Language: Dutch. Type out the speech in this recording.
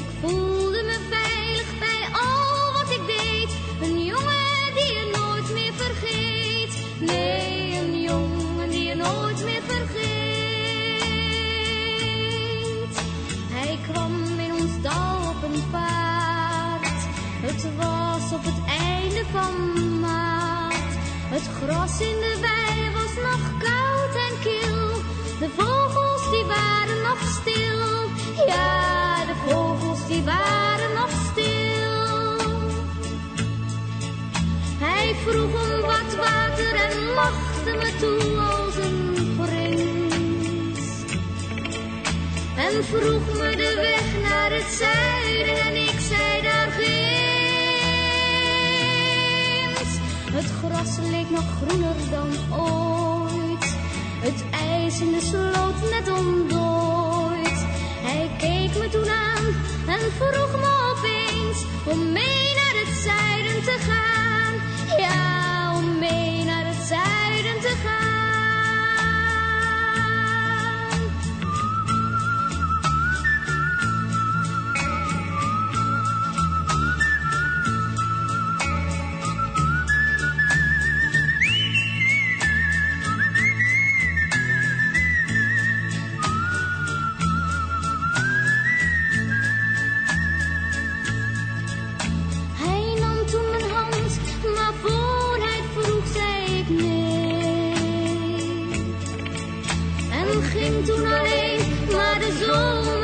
Ik voelde me veilig bij al wat ik deed. Een jongen die je nooit meer vergeet. Nee, een jongen die je nooit meer vergeet. Hij kwam in ons dal op een paard. Het was op het einde van maart. Het gras in de wei was nog koud. Vroeg om wat water en lachte me toe als een prins. En vroeg me de weg naar het zuiden en ik zei daar ginds. Het gras leek nog groener dan ooit. Het ijs in de sloot net ontdooid. Hij keek me toen aan en vroeg me opeens om mee toen alleen, maar de zomer